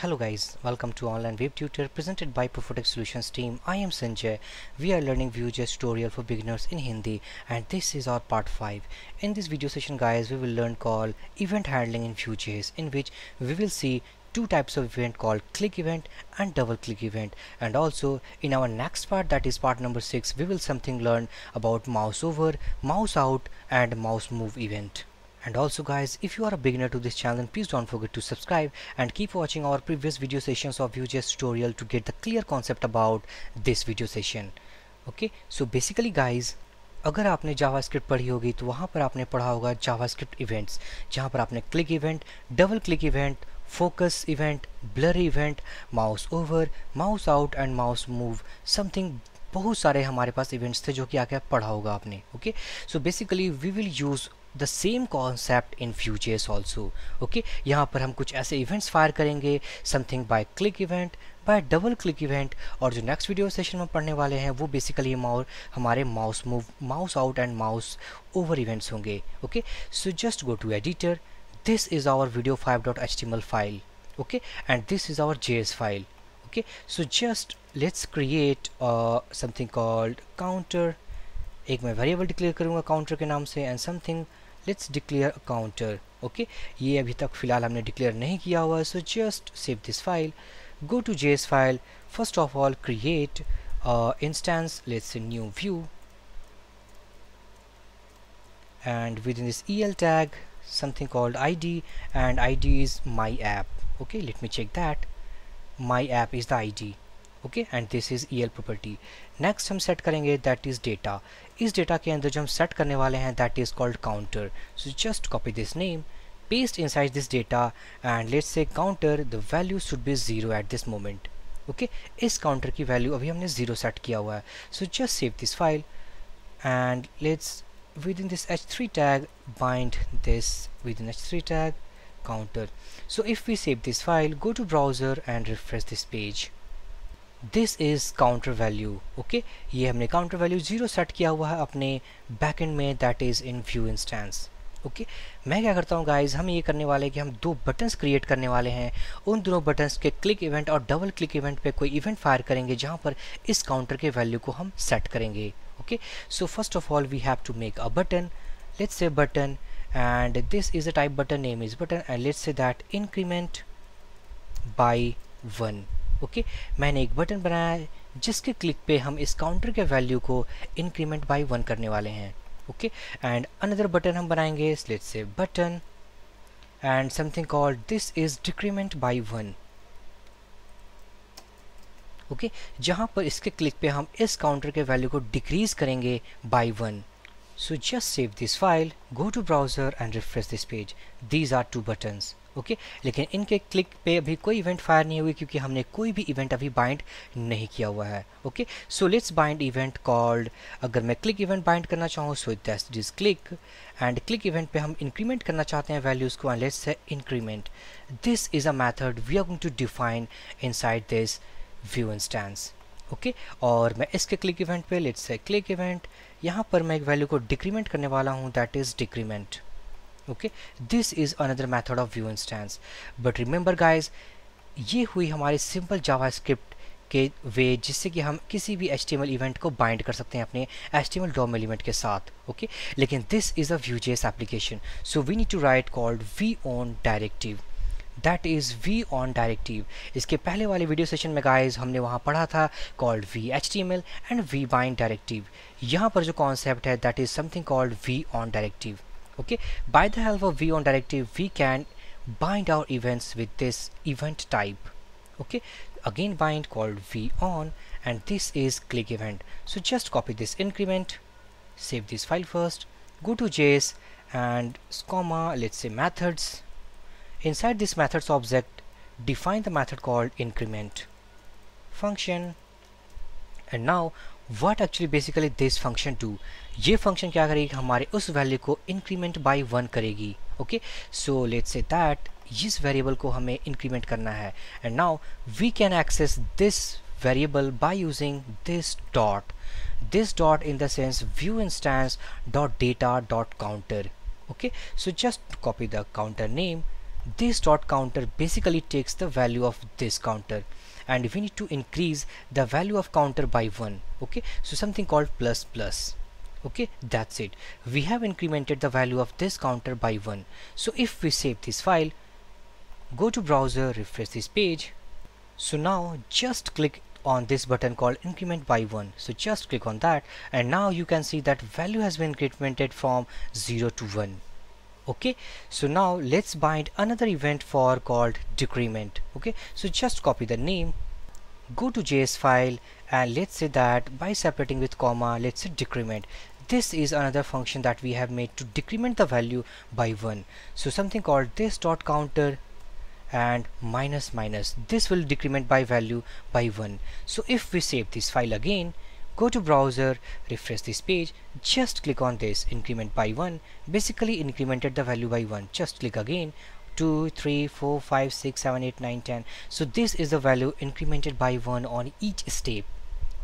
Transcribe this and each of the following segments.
Hello guys, welcome to online web tutor presented by Profotech Solutions team. I am Sanjay. We are learning Vue.js tutorial for beginners in Hindi and this is our part 5. In this video session guys, we will learn call event handling in Vue.js in which we will see two types of event called click event and double click event and also in our next part that is part number 6 we will something learn about mouse over, mouse out and mouse move event. And also guys, if you are a beginner to this channel, please don't forget to subscribe and keep watching our previous video sessions of Vue.js tutorial to get the clear concept about this video session. Okay, so basically guys, अगर आपने JavaScript पढ़ी होगी तो वहाँ पर आपने पढ़ा होगा जावास्क्रिप्ट इवेंट्स जहाँ पर आपने click event double click event focus event blur event mouse over mouse out and mouse move something बहुत सारे हमारे पास इवेंट्स थे जो कि आगे पढ़ा होगा आपने okay so basically we will use the same concept in futures also okay यहाँ पर हम कुछ ऐसे इवेंट्स फायर करेंगे something by click event by double click event और जो नेक्स्ट वीडियो सेशन में पढ़ने वाले हैं वो बेसिकली हमारे mouse move mouse out and mouse over events होंगे okay so just go to editor this is our this is our video5.html file okay? And this is our js file okay? So just let's create uh, something called counter. एक मैं variable declare करूँगा counter के नाम से and something let's declare a counter okay ये अभी तक फ़िलहाल हमने डिक्लेयर नहीं किया हुआ so just save this file go to js file first of all create uh, instance let's say new view and within this el tag something called id and id is my app okay let me check that my app is the id okay and this is e property next हम set करेंगे that is data इस data के अंदर जो हम set करने वाले हैं that is called counter so just copy this name paste inside this data and let's say counter the value should be zero at this moment okay इस counter की वैल्यू अभी हमने ज़ीरो सेट किया हुआ है. So just save this file and let's within this h3 tag, bind this within h3 H three tag counter so if we save this file go to browser and refresh this is counter value okay ये हमने counter value zero set किया हुआ है अपने backend में that is in Vue instance okay मैं क्या करता हूँ गाइज़ हम ये करने वाले हैं कि हम दो बटन्स क्रिएट करने वाले हैं। उन दोनों बटन्स के क्लिक इवेंट और डबल क्लिक इवेंट पे कोई इवेंट फायर करेंगे, जहाँ पर इस काउंटर के वैल्यू को हम सेट करेंगे okay so first of all we have to make a button let's say button and this is a type button name is button and let's say that increment by 1 okay? मैंने एक button बनाया है, जिसके click पे हम इस counter के value को इंक्रीमेंट बाय वन करने वाले हैं, ओके? एंड अनदर बटन हम बनाएँगे let's say button, and something called this is decrement by one, okay? जहाँ पर इसके क्लिक पे हम इस काउंटर के वैल्यू को डिक्रीज करेंगे by one. so just save this file go to browser and refresh this page these are two buttons okay? लेकिन इनके क्लिक पे अभी कोई इवेंट फायर नहीं हुई क्योंकि हमने कोई भी इवेंट अभी बाइंड नहीं किया हुआ है, okay? So let's bind event called अगर मैं क्लिक इवेंट बाइंड करना चाहूँ so that is click and click event पे हम इंक्रीमेंट करना चाहते हैं वैल्यूज़ को and let's increment this is a method we are going to define inside this Vue instance okay? और मैं इसके क्लिक इवेंट पे लेट्स क्लिक इवेंट यहाँ पर मैं एक वैल्यू को डिक्रीमेंट करने वाला हूँ that is decrement okay? This is another method of Vue instance but remember guys ये हुई हमारी सिंपल जावास्क्रिप्ट के वे जिससे कि हम किसी भी एचटीएमएल इवेंट को बाइंड कर सकते हैं अपने एच टी डॉम एलिमेंट के साथ ओके okay? लेकिन this is a Vue JS application so we need to write called v on directive that is v on directive इसके पहले वाले वीडियो सेशन में गाइज़ हमने वहाँ पढ़ा था called V H T M L and V bind directive यहाँ पर जो कॉन्सेप्ट है that is something called V on directive okay? By the help of v on directive we can bind our events with this event type. Okay? Again bind called v on and this is click event. So just copy this increment save this file first go to js and comma let's say methods. Inside this methods object define the method called increment. Function and now what actually basically this function to ये function क्या करेगी? हमारे उस value को increment by one करेगी okay so let say that इस variable को हमें इंक्रीमेंट करना है। And now we can access this variable by using this dot this dot in the sense Vue instance dot data dot counter okay so just copy the counter name this dot counter basically takes the value of this counter and we need to increase the value of counter by 1 okay? So something called plus plus okay? That's it. We have incremented the value of this counter by 1 so if we save this file go to browser refresh this page. So now just click on this button called increment by 1 so just click on that and now you can see that value has been incremented from 0 to 1 okay? So now let's bind another event for called decrement. Okay? So just copy the name go to js file and let's say that by separating with comma let's say decrement. This is another function that we have made to decrement the value by 1 so something called this dot counter and minus minus. This will decrement by value by 1 so if we save this file again go to browser refresh this page just click on this increment by 1 basically incremented the value by 1 just click again. 2 3 4 5 6 7 8 9 10 so this is the value incremented by 1 on each step.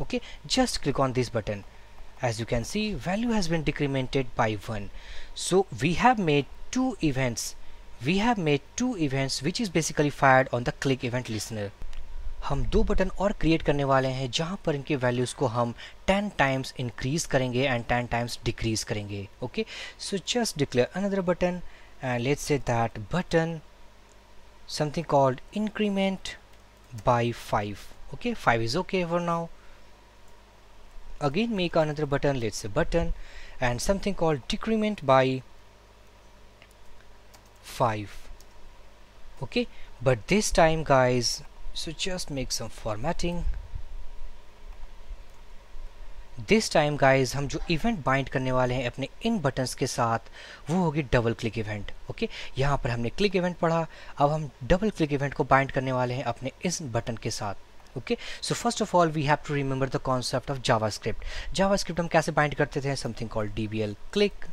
Okay? Just click on this button. As you can see value has been decremented by 1 so we have made two events. We have made two events which is basically fired on the click event listener हम दो button और create करने वाले हैं, जहाँ पर इनके values को हम 10 टाइम्स इंक्रीज करेंगे एंड 10 टाइम्स डिक्रीज करेंगे okay so just declare another button and let's say that button something called increment by 5 okay 5 is okay for now again make another button let's say button and something called decrement by five okay but this time guys so just make some formatting. This time guys हम जो event bind करने वाले हैं अपने इन buttons के साथ, वो होगी डबल क्लिक इवेंट ओके यहाँ पर हमने क्लिक इवेंट पढ़ा, अब हम डबल क्लिक इवेंट को बाइंड करने वाले हैं अपने इस बटन के साथ okay so first of all we have to remember the concept of JavaScript JavaScript हम कैसे बाइंड करते थे? Something called DBL click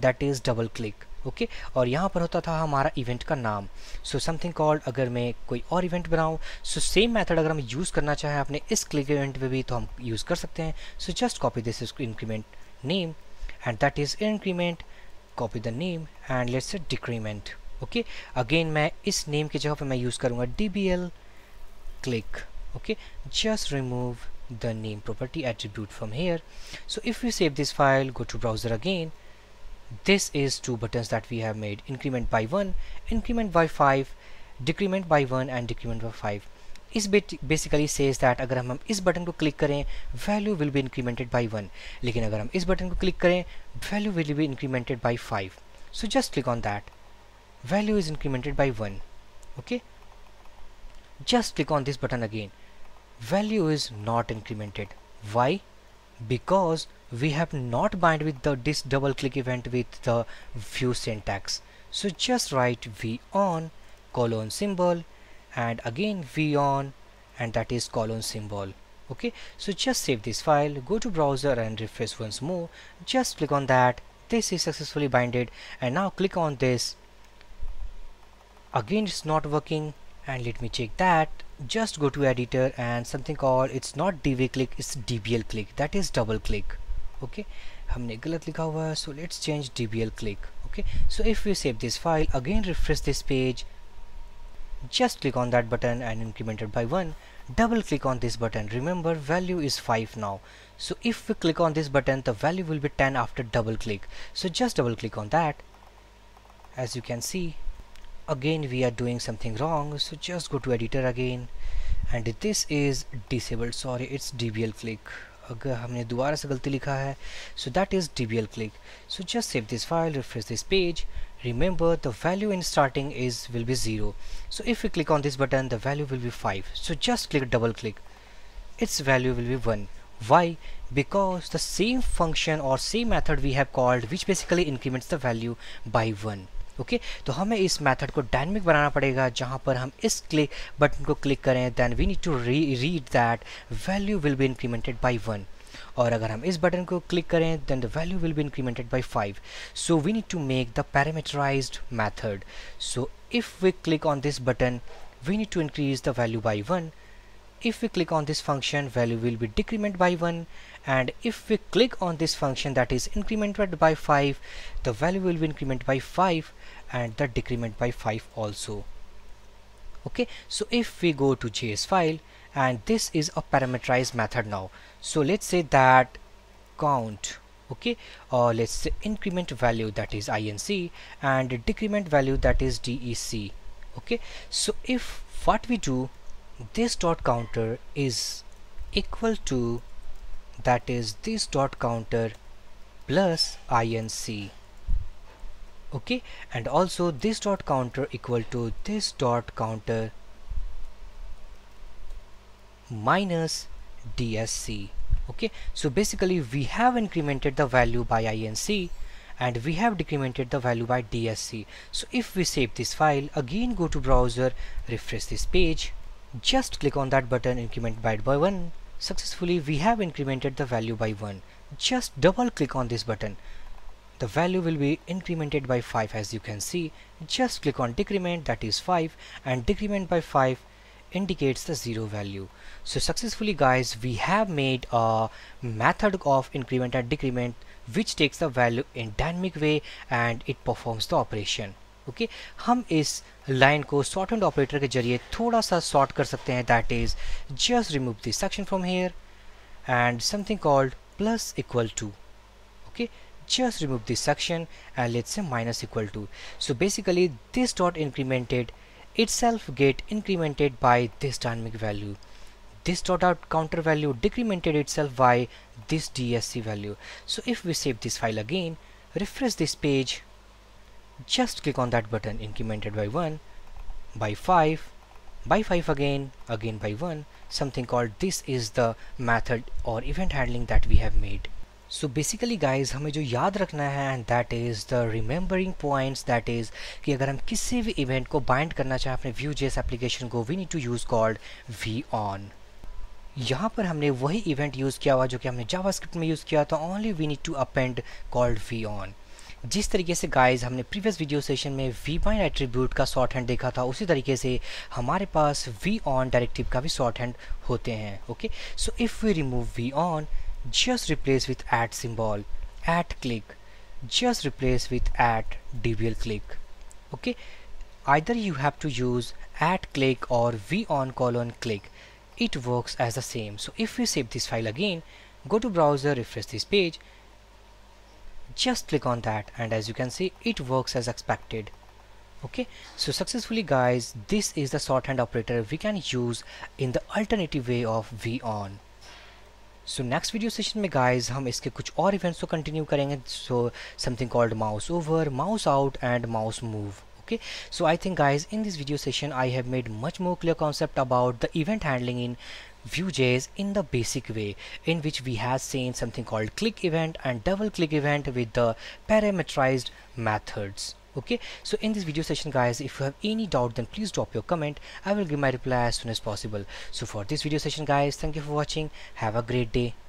that is double click okay और यहाँ पर होता था हमारा इवेंट का नाम। सो समथिंग कॉल्ड अगर मैं कोई और इवेंट बनाऊँ सो सेम मेथड अगर हम यूज़ करना चाहें अपने इस क्लिक इवेंट में भी तो हम यूज़ कर सकते हैं। So just copy this increment name and that is increment copy the name and let's say decrement okay again मैं इस नेम की जगह पर मैं यूज़ करूँगा D B L click okay? Just remove the name property attribute from here. So, if we save this file, go to browser again. this is two buttons that we have made increment by 1 increment by 5 decrement by 1 and decrement by 5 इस basically says that अगर हम इस button को click करें value will be incremented by 1 लेकिन अगर हम इस बटन को क्लिक करें value will be incremented by 5 so just click on that value is incremented by 1 okay just click on this button again value is not incremented why because we have not bind with the this double click event with the view syntax. So just write v on colon symbol and again v on and that is colon symbol. Okay? So just save this file go to browser and refresh once more. Just click on that. This is successfully binded. And now click on this. Again it's not working. And let me check that. Just go to editor and something called it's not dv click it's dbl click. That is double click okay हमने गलत लिखा हुआ है so let's change dbl click okay so if we save this file again refresh this page just click on that button and increment it by 1 double click on this button remember value is 5 now so if we click on this button the value will be 10 after double click so just double click on that as you can see again we are doing something wrong so just go to editor again and this is disabled sorry it's dbl click अगर हमने दोबारा से गलती लिखा है so that is D B L click so just save this file refresh this page remember the value in starting is will be zero so if you click on this button the value will be five so just click double click its value will be one why because the same function और same method we have called which basically increments the value by one okay? okay? तो हमें इस method को dynamic बनाना पड़ेगा, जहाँ पर हम इस क्लिक बटन को क्लिक करें then we need to read that value will be incremented by one और अगर हम इस बटन को क्लिक करें then the value will be incremented by five so we need to make the parameterize method so if we click on this button we need to increase the value by one if we click on this function value will will decrement by one and if we click on this function that is incremented by five the value will will increment by five and the decrement by 5 also. Okay so if we go to js file and this is a parameterized method now. So let's say that count okay or let's say increment value that is inc and decrement value that is dec okay. So if what we do this dot counter is equal to that is this dot counter plus inc okay? And also this dot counter equal to this dot counter minus dsc okay? So basically we have incremented the value by inc and we have decremented the value by dsc so if we save this file again go to browser refresh this page just click on that button increment byte by 1 successfully we have incremented the value by 1 just double click on this button the value will be incremented by 5 as you can see just click on decrement that is 5 and decrement by 5 indicates the zero value so successfully guys we have made a method of increment and decrement which takes the value in dynamic way and it performs the operation okay okay? हम इस line को sort and operator के जरिए थोड़ा सा sort कर सकते हैं that is just remove this section from here and something called plus equal to okay just remove this section and let's say minus equal to. So basically this dot incremented itself get incremented by this dynamic value. This dot out counter value decremented itself by this DSC value. So if we save this file again refresh this page just click on that button incremented by 1 by 5 by 5 again again by 1 something called this is the method or event handling that we have made so basically guys हमें जो याद रखना है and that is the remembering points that is कि अगर हम किसी भी इवेंट को बाइंड करना चाहें, अपने व्यू जेस एप्लीकेशन को we need to use called v on यहाँ पर हमने वही इवेंट यूज़ किया हुआ जो कि हमने जावास्क्रिप्ट में यूज़ किया था only we need to append called v on जिस तरीके से गाइस हमने प्रीवियस वीडियो सेशन में वी बाइन एट्रीब्यूट का शॉर्ट हैंड देखा था, उसी तरीके से हमारे पास वी ऑन डायरेक्टिव का भी शॉर्ट हैंड होते हैं okay so if we remove v on just replace with at symbol at click. Just replace with at dbl click. Okay? Either you have to use at click or v on colon click. It works as the same. So if we save this file again go to browser refresh this page. Just click on that and as you can see it works as expected. Okay? So successfully guys this is the shorthand operator we can use in the alternative way of v on so next video session में guys हम इसके कुछ और events को continue करेंगे. So something called mouse over mouse out and mouse move okay so I think guys in this video session I have made much more clear concept about the event handling in Vue.js in the basic way in which we have seen something called click event and double click event with the parametrize methods. Okay? So in this video session guys if you have any doubt then please drop your comment. I will give my reply as soon as possible. So for this video session guys thank you for watching. Have a great day